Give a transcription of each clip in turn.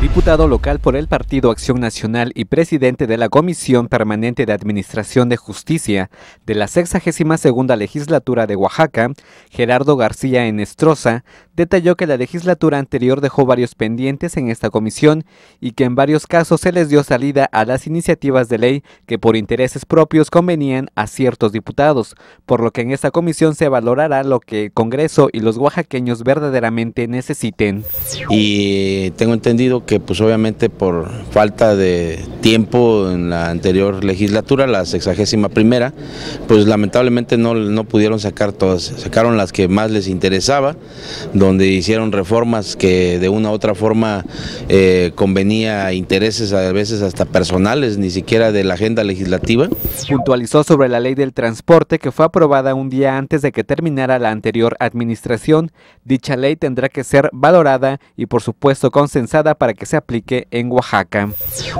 diputado local por el Partido Acción Nacional y presidente de la Comisión Permanente de Administración de Justicia de la 62 Legislatura de Oaxaca, Gerardo García Enestrosa, detalló que la legislatura anterior dejó varios pendientes en esta comisión y que en varios casos se les dio salida a las iniciativas de ley que por intereses propios convenían a ciertos diputados, por lo que en esta comisión se valorará lo que el Congreso y los oaxaqueños verdaderamente necesiten. Y tengo entendido que pues obviamente por falta de tiempo en la anterior legislatura, la sexagésima primera, pues lamentablemente no, no pudieron sacar todas, sacaron las que más les interesaba, donde hicieron reformas que de una u otra forma eh, convenía intereses a veces hasta personales, ni siquiera de la agenda legislativa. Puntualizó sobre la ley del transporte que fue aprobada un día antes de que terminara la anterior administración. Dicha ley tendrá que ser valorada y por supuesto consensada para que que se aplique en Oaxaca.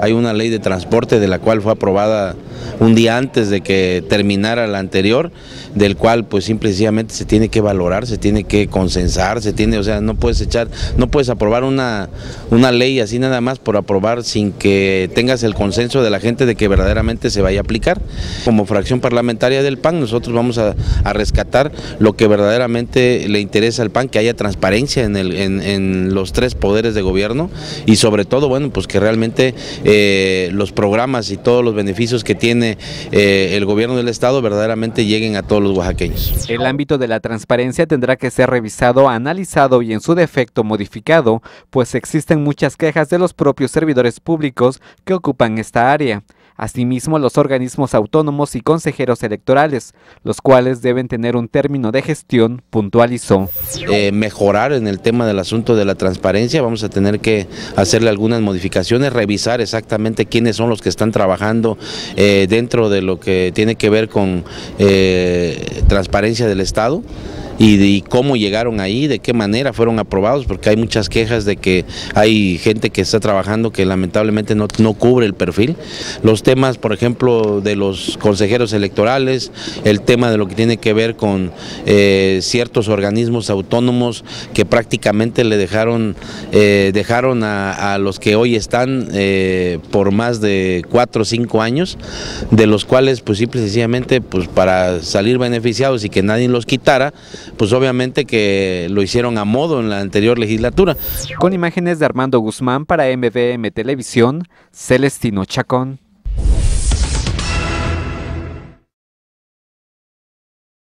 Hay una ley de transporte de la cual fue aprobada un día antes de que terminara la anterior, del cual pues simplemente se tiene que valorar, se tiene que consensar, se tiene, o sea, no puedes echar, no puedes aprobar una, una ley así nada más por aprobar sin que tengas el consenso de la gente de que verdaderamente se vaya a aplicar. Como fracción parlamentaria del PAN, nosotros vamos a, rescatar lo que verdaderamente le interesa al PAN, que haya transparencia en, el, en los tres poderes de gobierno y sobre todo, bueno, pues que realmente eh, los programas y todos los beneficios que tiene eh, el gobierno del estado verdaderamente lleguen a todos los oaxaqueños. El ámbito de la transparencia tendrá que ser revisado, analizado y en su defecto modificado, pues existen muchas quejas de los propios servidores públicos que ocupan esta área. Asimismo, los organismos autónomos y consejeros electorales, los cuales deben tener un término de gestión, puntualizó. Eh, mejorar en el tema del asunto de la transparencia, vamos a tener que hacerle algunas modificaciones, revisar exactamente quiénes son los que están trabajando eh, dentro de lo que tiene que ver con eh, transparencia del Estado y, cómo llegaron ahí, de qué manera fueron aprobados, porque hay muchas quejas de que hay gente que está trabajando que lamentablemente no, no cubre el perfil. Temas, por ejemplo, de los consejeros electorales, el tema de lo que tiene que ver con eh, ciertos organismos autónomos que prácticamente le dejaron, eh, dejaron a, los que hoy están eh, por más de cuatro o cinco años, de los cuales pues simple y sencillamente pues para salir beneficiados y que nadie los quitara, pues obviamente que lo hicieron a modo en la anterior legislatura. Con imágenes de Armando Guzmán para MVM Televisión, Celestino Chacón.